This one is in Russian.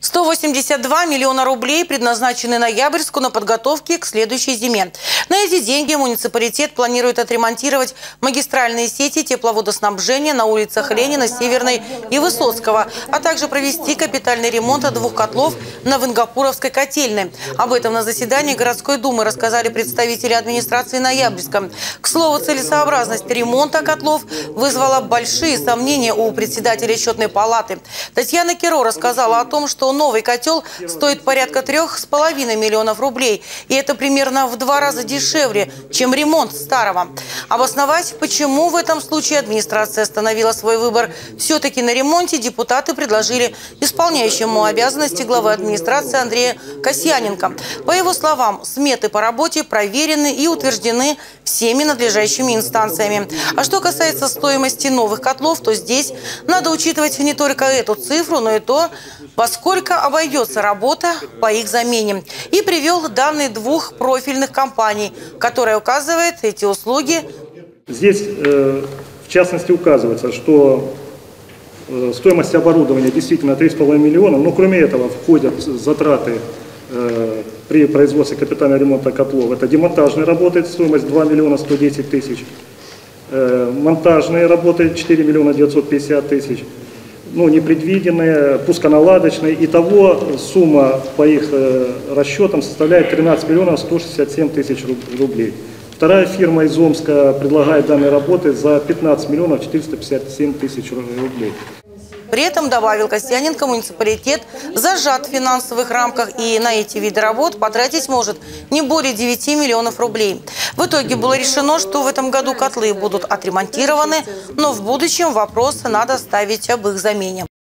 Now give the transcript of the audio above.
182 миллиона рублей предназначены Ноябрьску на подготовке к следующей зиме. На эти деньги муниципалитет планирует отремонтировать магистральные сети тепловодоснабжения на улицах Ленина, Северной и Высоцкого, а также провести капитальный ремонт двух котлов на Венгапуровской котельной. Об этом на заседании городской думы рассказали представители администрации Ноябрьска. К слову, целесообразность ремонта котлов вызвала большие сомнения у председателя счетной палаты. Татьяна Киро рассказала о том, что новый котел стоит порядка трех с половиной миллионов рублей. И это примерно в два раза дешевле, чем ремонт старого. Обосновать, почему в этом случае администрация остановила свой выбор все-таки на ремонте, депутаты предложили исполняющему обязанности главы администрации Андрея Касьяненко. По его словам, сметы по работе проверены и утверждены всеми надлежащими инстанциями. А что касается стоимости новых котлов, то здесь надо учитывать не только эту цифру, но и то, во сколько обойдется работа по их замене. И привел данные двух профильных компаний, которые указывают эти услуги. Здесь, э, в частности, указывается, что э, стоимость оборудования действительно 3,5 миллиона, но кроме этого входят затраты э, при производстве капитального ремонта котлов. Это демонтажные работы, стоимость 2 миллиона 110 тысяч, монтажные работы 4 миллиона 950 тысяч, ну, непредвиденные, пусконаладочные. Итого сумма по их э, расчетам составляет 13 миллионов 167 тысяч рублей. Вторая фирма из Омска предлагает данные работы за 15 миллионов 457 тысяч рублей. При этом, добавил Костяненко, муниципалитет зажат в финансовых рамках и на эти виды работ потратить может не более 9 миллионов рублей. В итоге было решено, что в этом году котлы будут отремонтированы, но в будущем вопрос надо ставить об их замене.